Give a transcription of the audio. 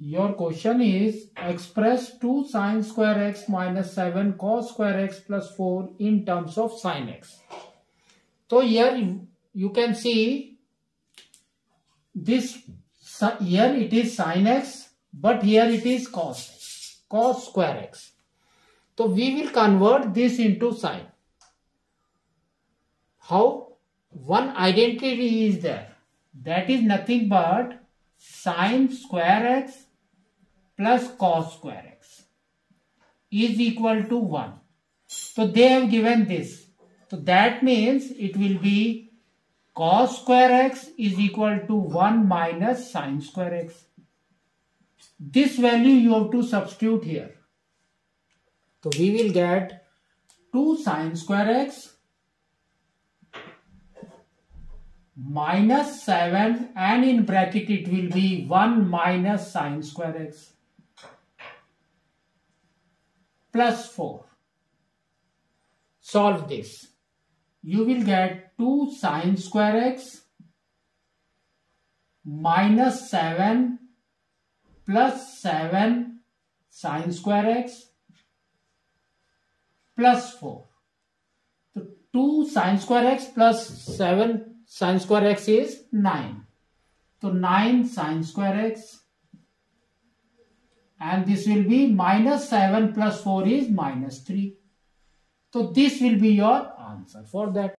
your question is express 2 sine square x minus 7 cos square x plus 4 in terms of sine x. So here you can see this here it is sine x but here it is cos cos square x. So we will convert this into sine. How? One identity is there. That is nothing but sine square x plus cos square x is equal to 1. So they have given this. So that means it will be cos square x is equal to 1 minus sine square x. This value you have to substitute here. So we will get 2 sine square x minus 7 and in bracket it will be 1 minus sine square x plus 4. Solve this. You will get 2 sine square x minus 7 plus 7 sine square x plus 4. So 2 sine square x plus 7 sine square x is 9. So 9 sine square x and this will be minus 7 plus 4 is minus 3. So this will be your answer for that.